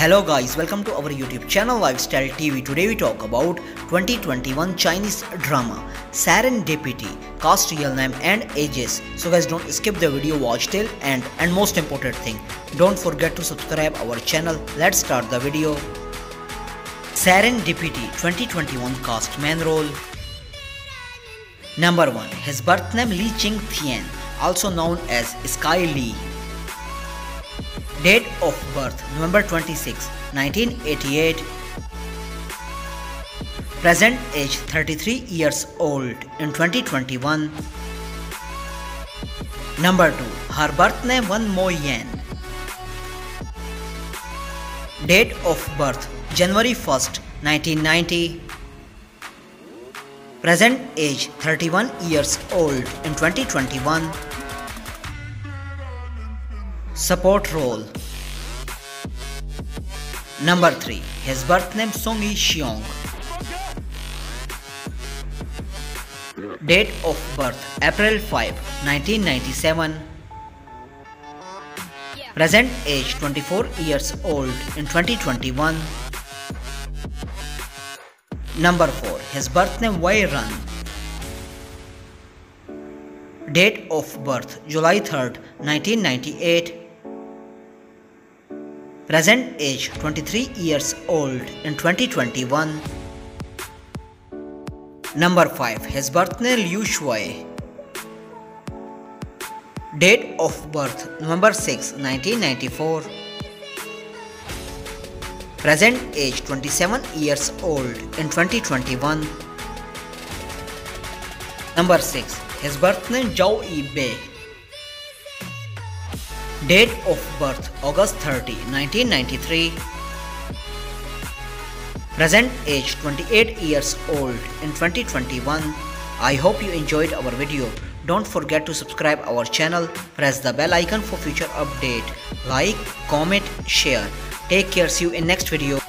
Hello guys, welcome to our YouTube channel Lifestyle TV. Today we talk about 2021 Chinese drama Serendipity, cast real name and ages. So guys don't skip the video, watch till end and most important thing, don't forget to subscribe our channel. Let's start the video. Serendipity 2021 cast main role Number 1. His birth name Li Qingtian, also known as Sky Li. Date of birth November 26, 1988. Present age 33 years old in 2021. Number 2. Her birth name Wen Mo Yan. Date of birth January 1st, 1990. Present age 31 years old in 2021. Support role Number 3. His birth name Song Yi Xiong. Date of birth April 5, 1997. Present age 24 years old in 2021. Number 4. His birth name Wei Ran. Date of birth July 3, 1998. Present age 23 years old in 2021. Number 5. His birth name Liu Shuai. Date of birth November 6, 1994. Present age 27 years old in 2021. Number 6. His birth name Zhao Bei. Date of birth August 30, 1993. Present age 28 years old in 2021. I hope you enjoyed our video. Don't forget to subscribe our channel, press the bell icon for future update. Like, comment, share. Take care, see you in next video.